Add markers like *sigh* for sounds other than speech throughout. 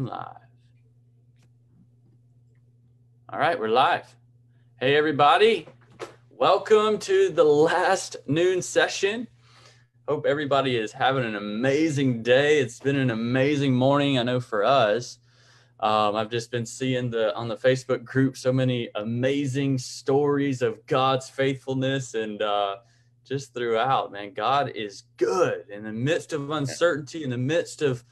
live. All right, we're live. Hey, everybody. Welcome to the last noon session. Hope everybody is having an amazing day. It's been an amazing morning, I know for us. Um, I've just been seeing the on the Facebook group so many amazing stories of God's faithfulness and uh, just throughout, man, God is good in the midst of uncertainty, in the midst of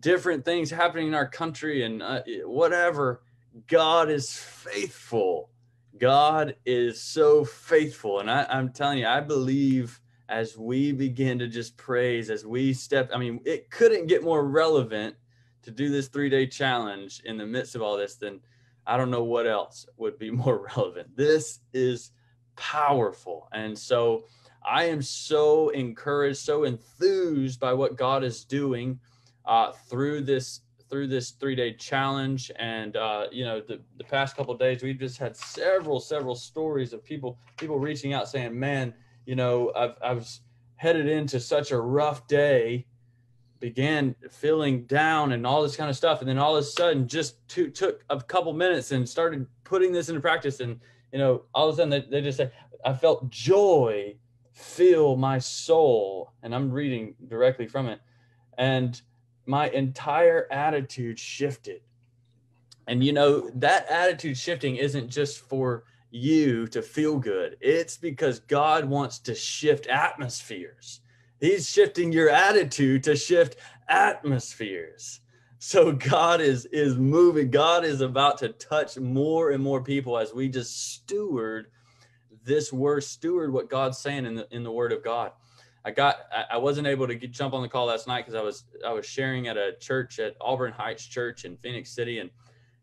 different things happening in our country and uh, whatever God is faithful. God is so faithful. And I, I'm telling you, I believe as we begin to just praise, as we step, I mean, it couldn't get more relevant to do this three day challenge in the midst of all this than I don't know what else would be *laughs* more relevant. This is powerful. And so I am so encouraged, so enthused by what God is doing uh, through this through this three day challenge. And, uh, you know, the, the past couple days, we've just had several, several stories of people, people reaching out saying, man, you know, I've, I was headed into such a rough day, began feeling down and all this kind of stuff. And then all of a sudden just to, took a couple minutes and started putting this into practice. And, you know, all of a sudden they, they just say, I felt joy fill my soul. And I'm reading directly from it. And my entire attitude shifted. And you know, that attitude shifting isn't just for you to feel good, it's because God wants to shift atmospheres. He's shifting your attitude to shift atmospheres. So God is is moving. God is about to touch more and more people as we just steward this word, steward what God's saying in the in the Word of God. I got I wasn't able to get, jump on the call last night because I was I was sharing at a church at Auburn Heights Church in Phenix City and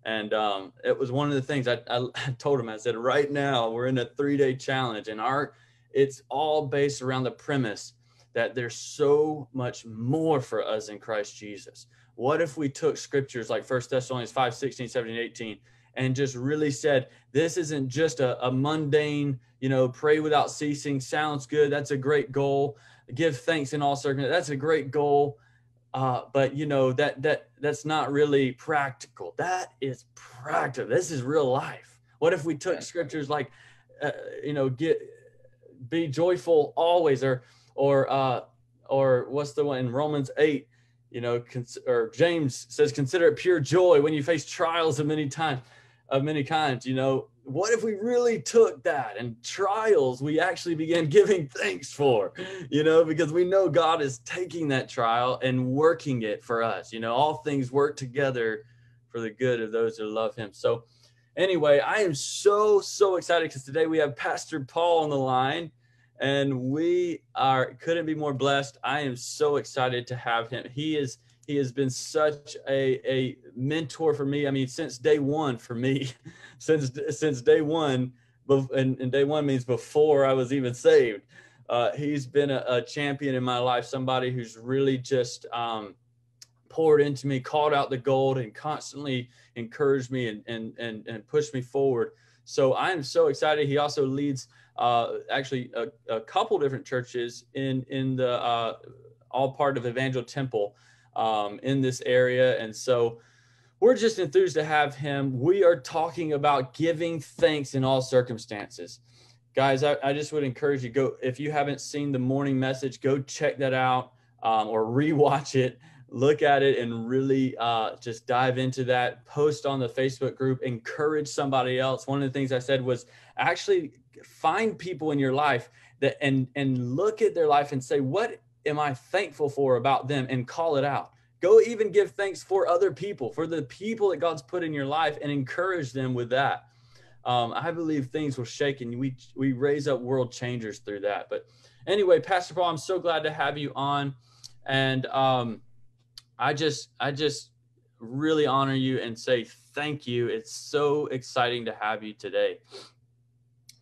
and um, it was one of the things I, I *laughs* told him I said right now we're in a three day challenge and our it's all based around the premise that there's so much more for us in Christ Jesus. What if we took scriptures like First Thessalonians 5, 16, 17, 18 and just really said, this isn't just a, a mundane, you know, pray without ceasing. Sounds good. That's a great goal give thanks in all circumstances. That's a great goal. Uh, but you know that that that's not really practical. That is practical. This is real life. What if we took scriptures like, uh, you know, get be joyful always, or or uh, or what's the one in Romans eight? You know, cons- or James says, consider it pure joy when you face trials of many times, of many kinds. You know, what if we really took that and trials we actually began giving *laughs* thanks for? You know because we know god is taking that trial and working it for us you know all things work together for the good of those who love him. So anyway i am so so excited because today we have pastor paul on the line and we are couldn't be more blessed. I am so excited to have him. He is he has been such a, a mentor for me. I mean, since day one for me, *laughs* since since day one, and, and day one means before I was even saved. Uh, he's been a, a, champion in my life, somebody who's really just um, poured into me, called out the gold, and constantly encouraged me and and and, and pushed me forward. So I am so excited. He also leads uh, actually a, a, couple different churches in in the uh, all part of Evangel Temple um, in this area. And so we're just enthused to have him. We are talking about giving thanks in all circumstances. Guys, I, I just would encourage you go if you haven't seen the morning message, go check that out um, or *laughs* rewatch it. Look at it and really uh, just dive into that. Post on the Facebook group. Encourage somebody else. One of the things I said was actually find people in your life that and and look at their life and say what am I thankful for about them and call it out. Go even give thanks for other people, for the people that God's put in your life and encourage them with that. Um, I believe things will shake and we, we raise up world changers through that. But anyway, Pastor Paul, I'm so glad to have you on. And um, I just, I just really honor you and say thank you. It's so exciting to have you today.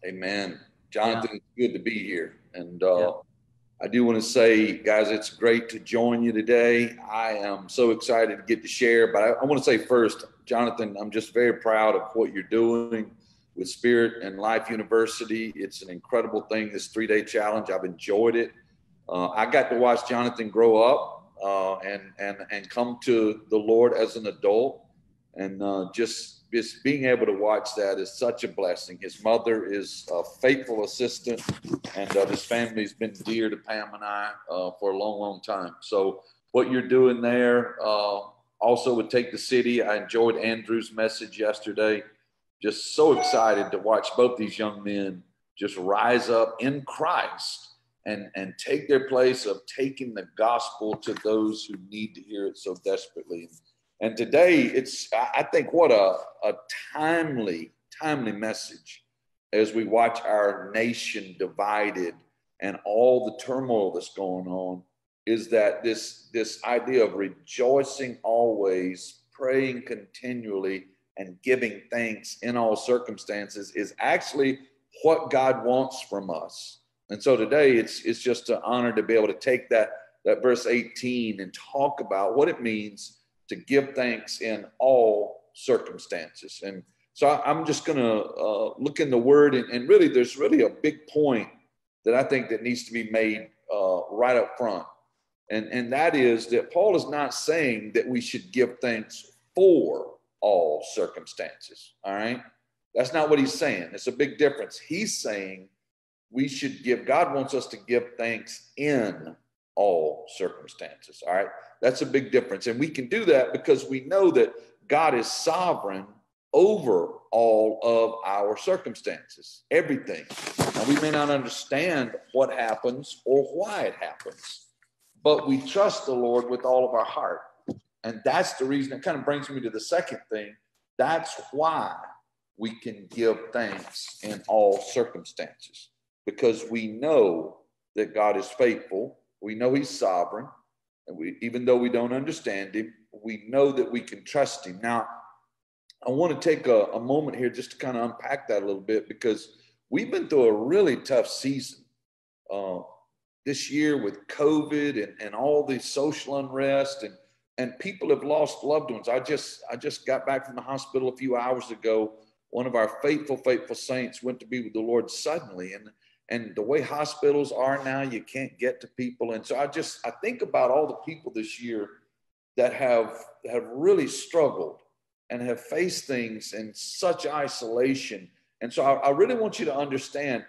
Amen. Jonathan, yeah. good to be here. And uh, yeah. I do want to say, guys, it's great to join you today. I am so excited to get to share. But I, I, want to say first, Jonathan, I'm just very proud of what you're doing with Spirit and Life University. It's an incredible thing, this three day challenge. I've enjoyed it. Uh, I got to watch Jonathan grow up. uh, and and and come to the Lord as an adult, and uh, just just being able to watch that is such a blessing. His mother is a faithful assistant, and uh, his family's been dear to Pam and I uh, for a long, long time. So what you're doing there, uh, also would take the city. I enjoyed Andrew's message yesterday. Just so excited to watch both these young men just rise up in Christ and, and take their place of taking the gospel to those who need to hear it so desperately. And today, it's, I think, what a, a timely, timely message as we watch our nation divided and all the turmoil that's going on is that this, this idea of rejoicing always, praying continually, and giving thanks in all circumstances is actually what God wants from us. And so today it's it's just an honor to be able to take that that verse 18 and talk about what it means to give thanks in all circumstances. And so I, am just going to uh, look in the word and, and, really there's really a big point that I think that needs to be made uh, right up front. And, and that is that Paul is not saying that we should give thanks for all circumstances. All right. That's not what he's saying. It's a big difference. He's saying we should give, God wants us to give thanks in all circumstances. All right. That's a big difference. And we can do that because we know that God is sovereign over all of our circumstances, everything. Now, we may not understand what happens or why it happens, but we trust the Lord with all of our heart. And that's the reason it kind of brings me to the second thing. That's why we can give thanks in all circumstances because we know that God is faithful. We know He's sovereign. And we, even though we don't understand Him, we know that we can trust Him. Now, I want to take a, a moment here just to kind of unpack that a little bit because we've been through a really tough season uh, this year with COVID and, and all the social unrest and and people have lost loved ones. I just I just got back from the hospital a few hours ago. One of our faithful, faithful saints went to be with the Lord suddenly, and and the way hospitals are now, you can't get to people. And so I just I think about all the people this year that have have really struggled and have faced things in such isolation. And so I, I really want you to understand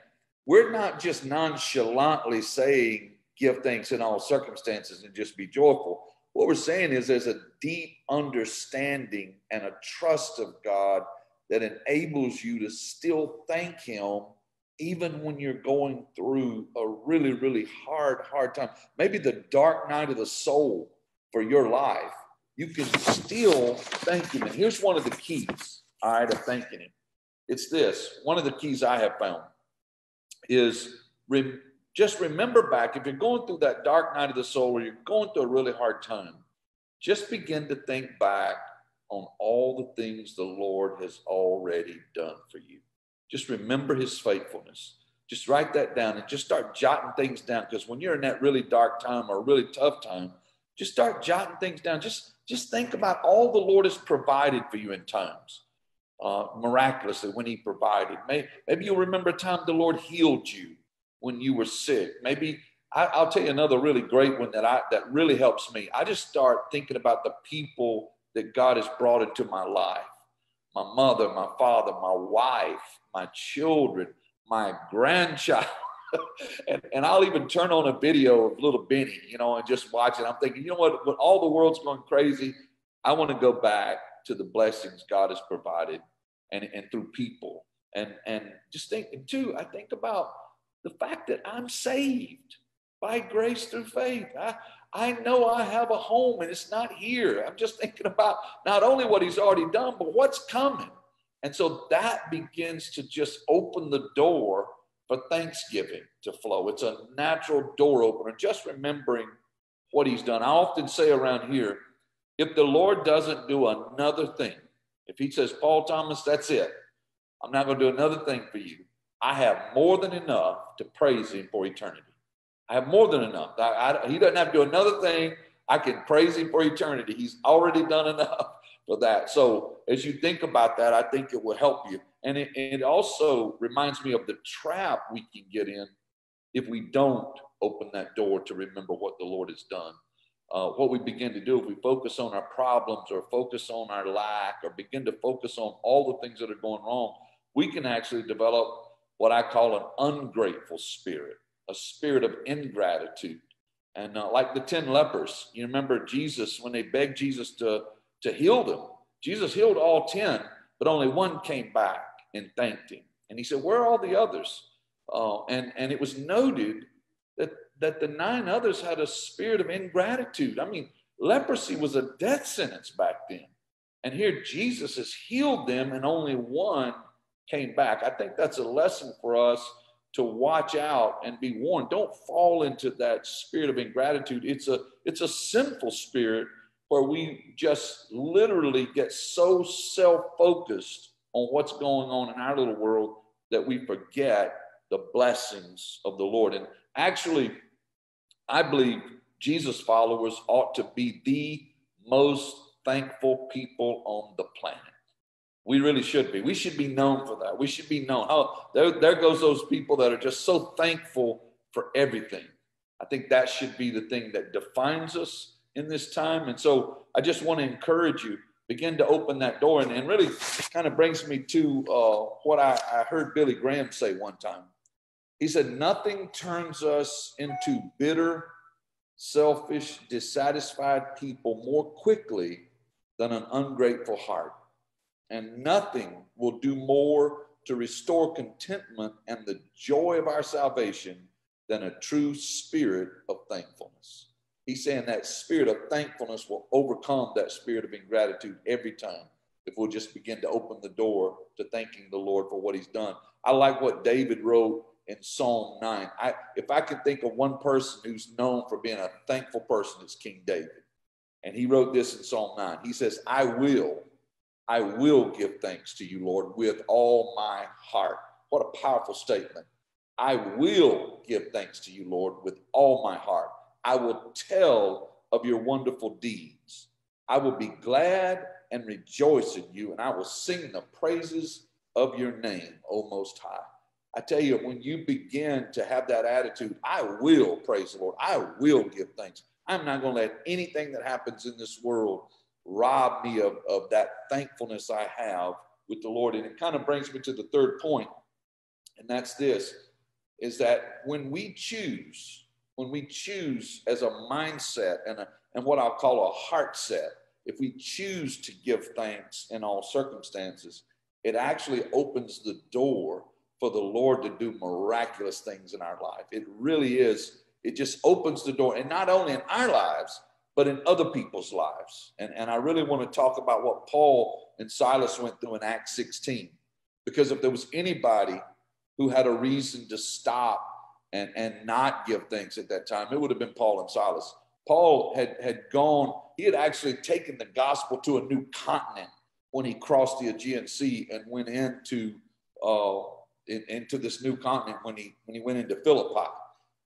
we're not just nonchalantly saying give thanks in all circumstances and just be joyful what we're saying is there's a deep understanding and a trust of God that enables you to still thank Him even when you're going through a really, really hard, hard time. Maybe the dark night of the soul for your life. You can still thank Him. And here's one of the keys, all right, of thanking Him. It's this one of the keys I have found is just remember back if you're going through that dark night of the soul or you're going through a really hard time, just begin to think back on all the things the Lord has already done for you. Just remember his faithfulness. Just write that down and just start jotting things down because when you're in that really dark time or really tough time, just start jotting things down. Just just think about all the Lord has provided for you in times. Uh, miraculously when he provided. Maybe, maybe you'll remember a time the Lord healed you when you were sick. Maybe I, will tell you another really great one that I that really helps me. I just start thinking about the people that God has brought into my life. My mother, my father, my wife, my children, my grandchild. *laughs* and, and I'll even turn on a video of little Benny, you know, and just watch it. I'm thinking, you know what, when all the world's going crazy, I want to go back to the blessings God has provided and, and through people. And and just thinking too, I think about the fact that I'm saved by grace through faith. I, I know I have a home and it's not here. I'm just thinking about not only what he's already done, but what's coming. And so that begins to just open the door for thanksgiving to flow. It's a natural door opener, just remembering what he's done. I often say around here if the Lord doesn't do another thing, if he says, Paul Thomas, that's it, I'm not going to do another thing for you. I have more than enough to praise him for eternity. I have more than enough. I, I, he doesn't have to do another thing. I can praise him for eternity. He's already done enough *laughs* for that. So as you think about that, I think it will help you. And it, it also reminds me of the trap we can get in if we don't open that door to remember what the Lord has done. uh, what we begin to do if we focus on our problems or focus on our lack or begin to focus on all the things that are going wrong, we can actually develop what I call an ungrateful spirit, a spirit of ingratitude. And uh, like the 10 lepers, you remember Jesus, when they begged Jesus to, to heal them, Jesus healed all 10, but only one came back and thanked him. And he said, Where are all the others? Uh, and, and it was noted that, that the nine others had a spirit of ingratitude. I mean, leprosy was a death sentence back then. And here Jesus has healed them, and only one came back. I think that's a lesson for us to watch out and be warned. Don't fall into that spirit of ingratitude. It's a it's a sinful spirit where we just literally get so self-focused on what's going on in our little world that we forget the blessings of the Lord. And actually, I believe Jesus followers ought to be the most thankful people on the planet. We really should be. We should be known for that. We should be known. Oh, there, there goes those people that are just so thankful for everything. I think that should be the thing that defines us in this time. And so I just want to encourage you, begin to open that door. And, and really kind of brings me to uh, what I, I heard Billy Graham say one time. He said, Nothing turns us into bitter, selfish, dissatisfied people more quickly than an ungrateful heart and nothing will do more to restore contentment and the joy of our salvation than a true spirit of thankfulness. He's saying that spirit of thankfulness will overcome that spirit of ingratitude every time if we'll just begin to open the door to thanking the Lord for what he's done. I like what David wrote in Psalm 9. I, if I could think of one person who's known for being a thankful person, it's King David. And he wrote this in Psalm 9. He says, I will I will give thanks to you, Lord, with all my heart. What a powerful statement. I will give thanks to you, Lord, with all my heart. I will tell of your wonderful deeds. I will be glad and rejoice in you, and I will sing the praises of your name, O Most High. I tell you, when you begin to have that attitude, I will praise the Lord. I will give thanks. I'm not going to let anything that happens in this world rob me of, of that thankfulness I have with the Lord. And it kind of brings me to the third point, and that's this is that when we choose, when we choose as a mindset and, a, and what I'll call a heart set, if we choose to give thanks in all circumstances, it actually opens the door for the Lord to do miraculous things in our life. It really is. It just opens the door, and not only in our lives, but in other people's lives. And, and I really want to talk about what Paul and Silas went through in Acts 16. Because if there was anybody who had a reason to stop and, and not give thanks at that time, it would have been Paul and Silas. Paul had, had gone, he had actually taken the gospel to a new continent when he crossed the Aegean Sea and went into uh, in, into this new continent when he when he went into Philippi.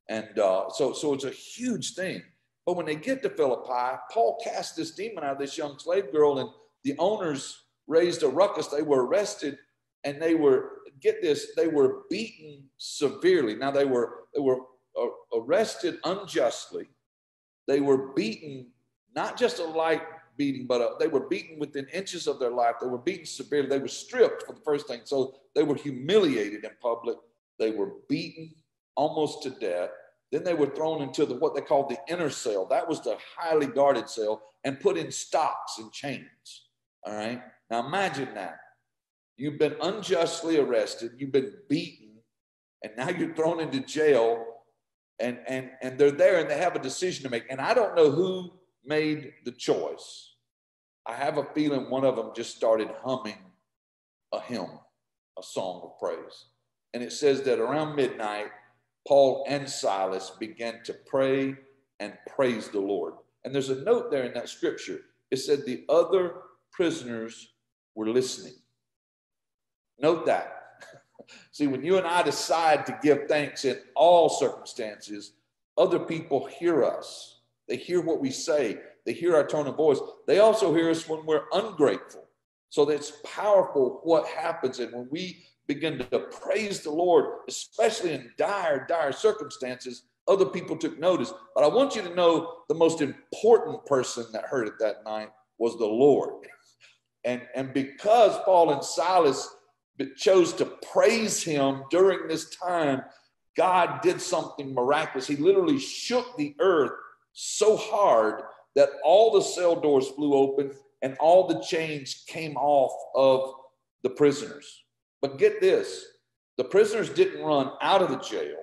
And uh, so so it's a huge thing. But when they get to Philippi, Paul cast this demon out of this young slave girl, and the owners raised a ruckus. They were arrested and they were, get this, they were beaten severely. Now they were, they were uh, arrested unjustly. They were beaten, not just a light beating, but a, they were beaten within inches of their life. They were beaten severely. They were stripped for the first thing. So they were humiliated in public. They were beaten almost to death. Then they were thrown into the what they called the inner cell. That was the highly guarded cell and put in stocks and chains. All right. Now imagine that. You've been unjustly arrested, you've been beaten, and now you're thrown into jail, and and and they're there and they have a decision to make. And I don't know who made the choice. I have a feeling one of them just started humming a hymn, a song of praise. And it says that around midnight, Paul and Silas began to pray and praise the Lord. And there's a note there in that scripture. It said the other prisoners were listening. Note that. *laughs* See, when you and I decide to give thanks in all circumstances, other people hear us. They hear what we say, they hear our tone of voice. They also hear us when we're ungrateful. So that's powerful what happens. And when we begin to praise the Lord, especially in dire, dire circumstances, Other people took notice. But I want you to know the most important person that heard it that night was the Lord. And, and because Paul and Silas chose to praise him during this time, God did something miraculous. He literally shook the earth so hard that all the cell doors flew open and all the chains came off of the prisoners. But get this the prisoners didn't run out of the jail,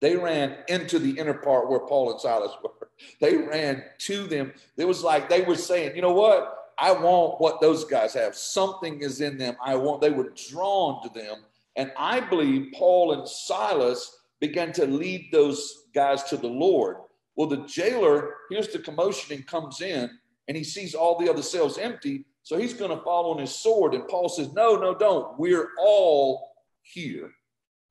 they ran into the inner part where Paul and Silas were. *laughs* They ran to them. It was like they were saying, you know what? I want what those guys have. Something is in them. I want, they were drawn to them. And I believe Paul and Silas began to lead those guys to the Lord. Well, the jailer hears the commotion and comes in and he sees all the other cells empty. So he's going to fall on his sword. And Paul says, No, no, don't. We're all here.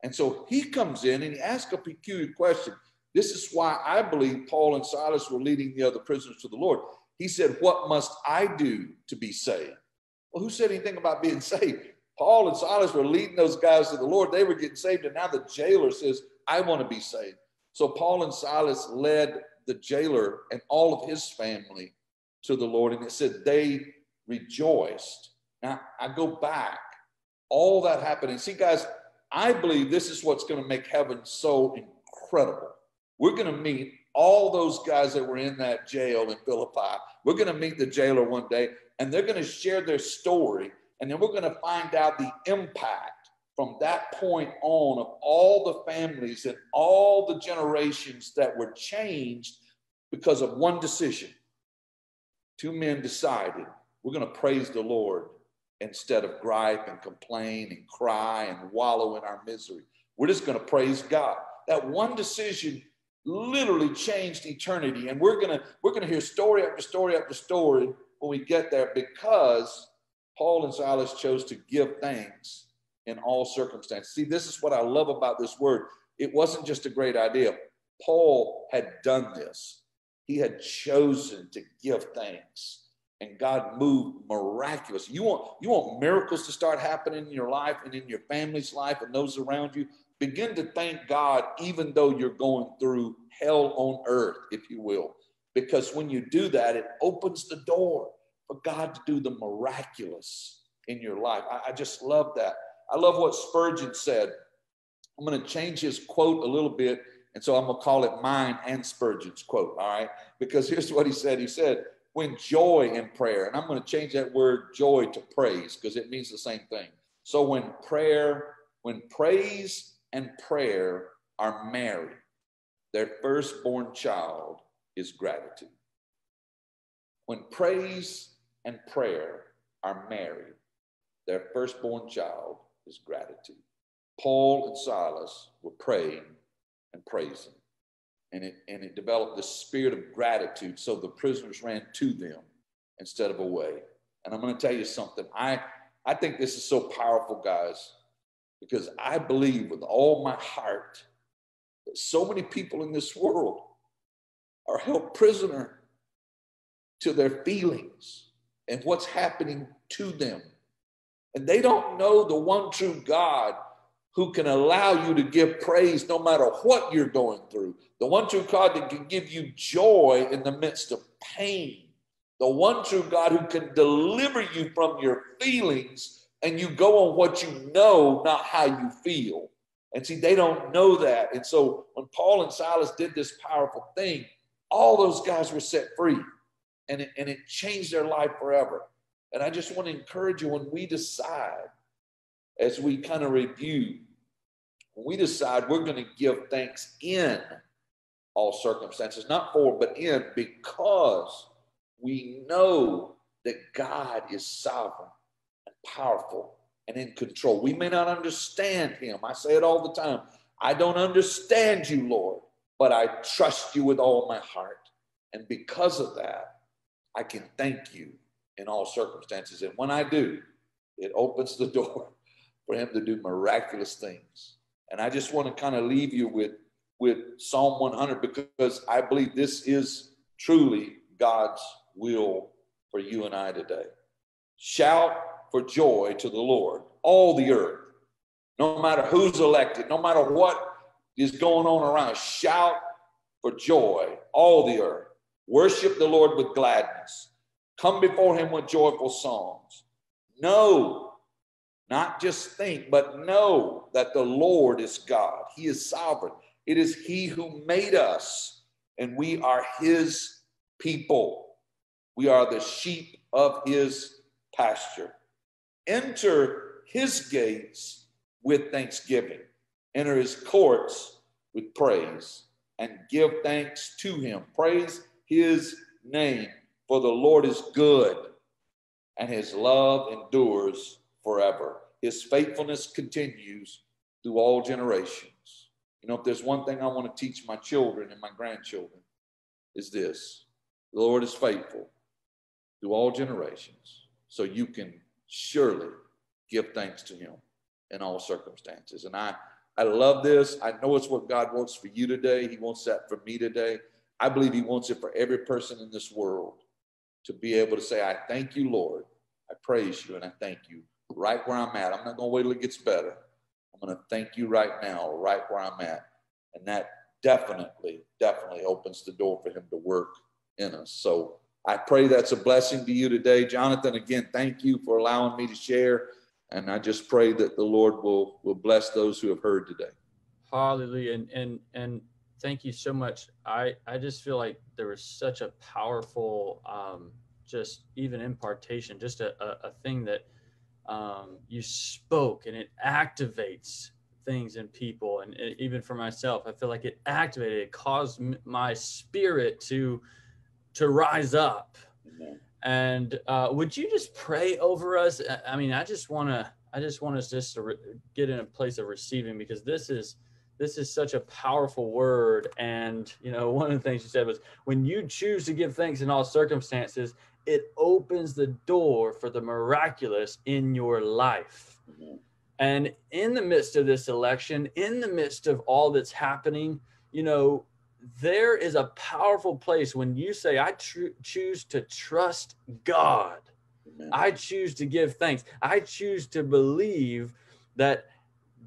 And so he comes in and he asks a peculiar question. This is why I believe Paul and Silas were leading the other prisoners to the Lord. He said, What must I do to be saved? Well, who said anything about being *laughs* saved? Paul and Silas were leading those guys to the Lord. They were getting saved. And now the jailer says, I want to be saved. So Paul and Silas led the jailer and all of his family to the Lord. And it said they rejoiced. Now I go back, all that happened. And see, guys, I believe this is what's going to make heaven so incredible. We're going to meet all those guys that were in that jail in Philippi. We're going to meet the jailer one day and they're going to share their story. And then we're going to find out the impact from that point on of all the families and all the generations that were changed because of one decision. Two men decided we're going to praise the Lord instead of gripe and complain and cry and wallow in our misery. We're just going to praise God. That one decision literally changed eternity. And we're gonna we're gonna hear story after story after story when we get there because Paul and Silas chose to give thanks in all circumstances. See, this is what I love about this word. It wasn't just a great idea. Paul had done this. He had chosen to give thanks. And God moved miraculous. You want, you want miracles to start happening in your life and in your family's life and those around you begin to thank God, even though you're going through hell on earth, if you will. Because when you do that, it opens the door for God to do the miraculous in your life. I, I just love that. I love what Spurgeon said. I'm going to change his quote a little bit. And so I'm going to call it mine and Spurgeon's quote. All right. Because here's what he said He said, when joy and prayer, and I'm going to change that word joy to praise because it means the same thing. So when prayer, when praise and prayer are married, their firstborn child is gratitude. When praise and prayer are married, their firstborn child is gratitude. Paul and Silas were praying and praising, and it, and it developed the spirit of gratitude. So the prisoners ran to them instead of away. And I'm going to tell you something. I, I think this is so powerful, guys because I believe with all my heart that so many people in this world are held prisoner to their feelings and what's happening to them. And they don't know the one true God who can allow you to give praise no matter what you're going through. The one true God that can give you joy in the midst of pain. The one true God who can deliver you from your feelings and you go on what you know, not how you feel. And see, they don't know that. And so when Paul and Silas did this powerful thing, all those guys were set free and it, and it changed their life forever. And I just want to encourage you when we decide, as we kind of review, when we decide we're going to give thanks in all circumstances, not for, but in, because we know that God is sovereign and powerful and in control. We may not understand him. I say it all the time. I don't understand you, Lord, but I trust you with all my heart. And because of that, I can thank you in all circumstances. And when I do, it opens the *laughs* door for him to do miraculous things. And I just want to kind of leave you with, with Psalm 100 because I believe this is truly God's will for you and I today. Shout for joy to the Lord, all the earth, no matter who's elected, no matter what is going on around. Shout for joy, all the earth. Worship the Lord with gladness. Come before him with joyful songs. Know, not just think, but know that the Lord is God. He is sovereign. It is he who made us, and we are his people. We are the sheep of his pasture. Enter his gates with thanksgiving, enter his courts with praise, and give thanks to him. Praise his name, for the Lord is good, and his love endures forever. His faithfulness continues through all generations. You know, if there's one thing I want to teach my children and my grandchildren, is this the Lord is faithful through all generations. So you can surely give thanks to him in all circumstances. And I, I love this. I know it's what God wants for you today. He wants that for me today. I believe He wants it for every person in this world to be able to say, I thank you, Lord. I praise you and I thank you right where I'm at. I'm not going to wait till it gets better. I'm going to thank you right now, right where I'm at. And that definitely, definitely opens the door for Him to work in us. So I pray that's a blessing to you today. Jonathan, again, thank you for allowing me to share. And I just pray that the Lord will, will bless those who have heard today. Hallelujah. And, and, and thank you so much. I, I just feel like there was such a powerful, um, just even impartation, just a, a, a thing that um, you spoke and it activates things in people. And it, even for myself, I feel like it activated, it caused m- my spirit to, to rise up. And uh, would you just pray over us? I mean, I just want to, I just want us just to re- get in a place of receiving because this is, this is such a powerful word. And, you know, *laughs* one of the things you said was when you choose to give thanks in all circumstances, it opens the door for the miraculous in your life. Mm-hmm. And in the midst of this election, in the midst of all that's happening, you know, there is a powerful place when you say, I tr- choose to trust God. Amen. I choose to give thanks. I choose to believe that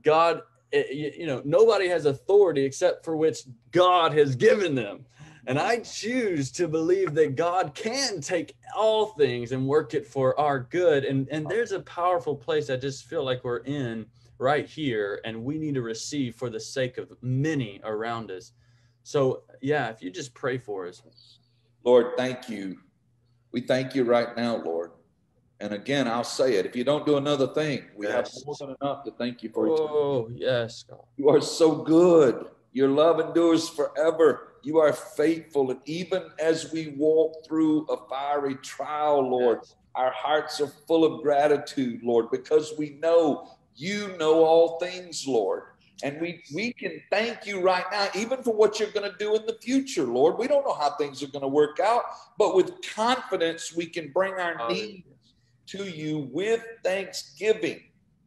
God, eh, you know, nobody has authority except for which God has given them. And I choose to believe that God can take all things and work it for our good. And, and there's a powerful place I just feel like we're in right here, and we need to receive for the sake of many around us. So, yeah, if you just pray for us. Lord, thank you. We thank you right now, Lord. And again, I'll say it. If you don't do another thing, we yes. have more than enough to thank you for. Oh, yes, God. You are so good. Your love endures forever. You are faithful. And even as we walk through a fiery trial, Lord, yes. our hearts are full of gratitude, Lord, because we know you know all things, Lord. And we, we can thank you right now, even for what you're going to do in the future, Lord. We don't know how things are going to work out, but with confidence, we can bring our needs to you with thanksgiving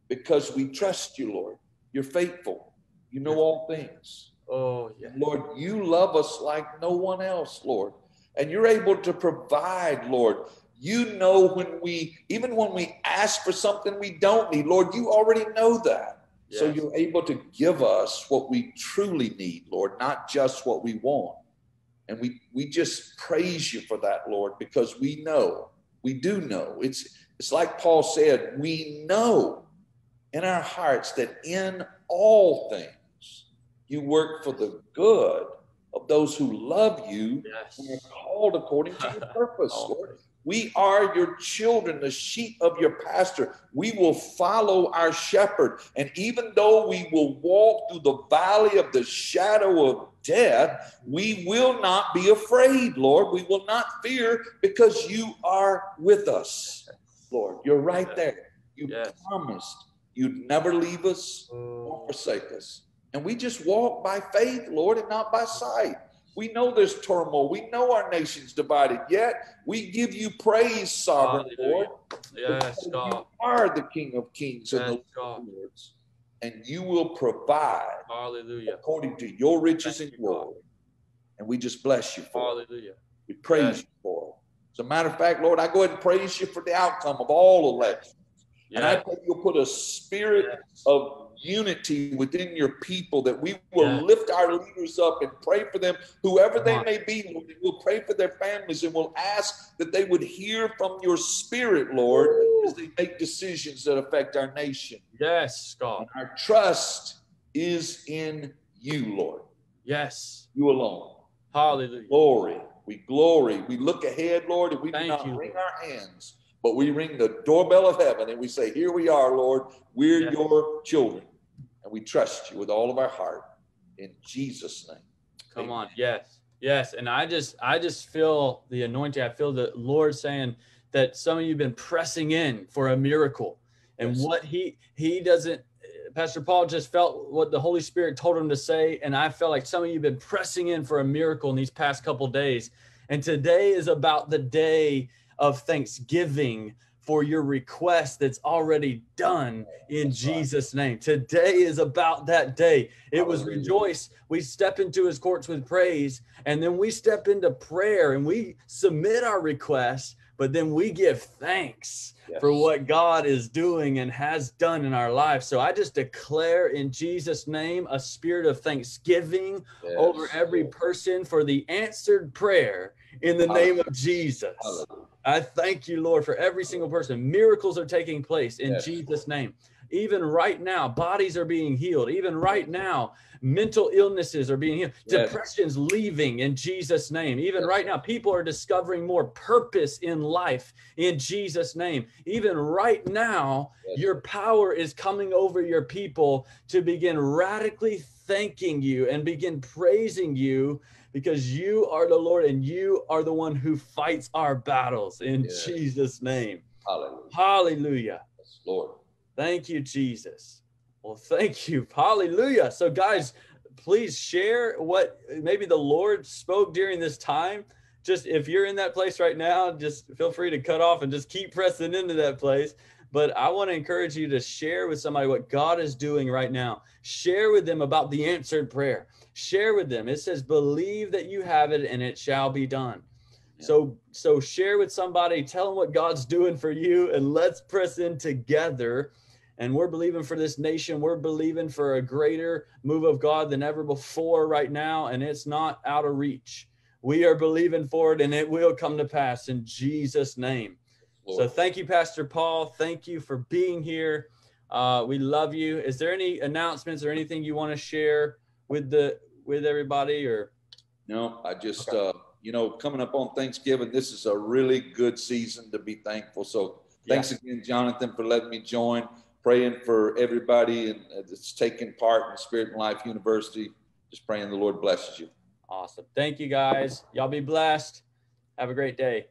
because we trust you, Lord. You're faithful. You know all things. Oh, yeah. Lord, you love us like no one else, Lord. And you're able to provide, Lord. You know when we, even when we ask for something we don't need, Lord, you already know that. So you're able to give us what we truly need, Lord, not just what we want. And we we just praise you for that, Lord, because we know, we do know. It's it's like Paul said, we know in our hearts that in all things you work for the good of those who love you yes. and are called according to your *laughs* purpose, Lord. We are your children, the sheep of your pastor. We will follow our shepherd. And even though we will walk through the valley of the shadow of death, we will not be afraid, Lord. We will not fear because you are with us, Lord. You're right there. You yes. promised you'd never leave us or forsake us. And we just walk by faith, Lord, and not by sight. We know there's turmoil. We know our nation's divided. Yet we give you praise, sovereign Lord. Yes, God. You are the King of Kings yes, and the God. Lords, and you will provide Hallelujah. according to your riches Thank and glory. And we just bless you for Hallelujah. it. We praise yes. you for it. As a matter of fact, Lord, I go ahead and praise you for the outcome of all elections. Yes. And I pray you'll put a spirit of unity within your people, that we will Yeah. lift our leaders up and pray for them, whoever they on. may be. We'll pray for their families and we'll ask that they would hear from your spirit, Lord, as they make decisions that affect our nation. Yes, God. And our trust is in you, Lord, Yes. you alone. Hallelujah. Glory. We glory. We look ahead, Lord, and we Thank do not you, wring our hands, but we ring the doorbell of heaven and we say, Here we are, Lord. We're Yes. your children. And we trust you with all of our heart. In Jesus' name. Come Amen. on. Yes. Yes. And I just I just feel the anointing. I feel the Lord saying that some of you have been pressing in for a miracle. And Yes. what he he doesn't Pastor Paul just felt what the Holy Spirit told him to say. And I felt like some of you have been pressing in for a miracle in these past couple days. And today is about the day of thanksgiving for your request that's already done in. Jesus' name. Today is about that day. It was rejoice. We step into his courts with praise, and then we step into prayer and we submit our requests, but then we give thanks for what God is doing and has done in our life. So I just declare in Jesus' name a spirit of thanksgiving Yes. over every person for the answered prayer in the name of Jesus. Hallelujah. I thank you, Lord, for every single person. Miracles are taking place in Yes. Jesus' name. Even right now, bodies are being healed. Even right now, mental illnesses are being healed. Yes. Depression's leaving in Jesus' name. Even Yes. right now, people are discovering more purpose in life in Jesus' name. Even right now, your power is coming over your people to begin radically thanking you and begin praising you because you are the Lord and you are the one who fights our battles in Yes. Jesus' name. Hallelujah. Hallelujah. Yes, Lord. Thank you, Jesus. Well, thank you. Hallelujah. So, guys, please share what maybe the Lord spoke during this time. Just if you're in that place right now, just feel free to cut off and just keep pressing into that place. But I want to encourage you to share with somebody what God is doing right now. Share with them about the answered prayer. Share with them. It says, believe that you have it and it shall be done. Yeah. So so share with somebody, tell them what God's doing for you, and let's press in together. And we're believing for this nation. We're believing for a greater move of God than ever before right now, and it's not out of reach. We are believing for it, and it will come to pass in Jesus' name. So thank you, Pastor Paul. Thank you for being here. Uh, we love you. Is there any announcements or anything you want to share with the with everybody? Or No, I just, Okay. uh, you know, coming up on Thanksgiving, this is a really good season to be thankful. So thanks again, Jonathan, for letting me join. Praying for everybody and uh, that's taking part in Spirit and Life University. Just praying the Lord blesses you. awesome. Thank you, guys. Y'all be blessed. Have a great day.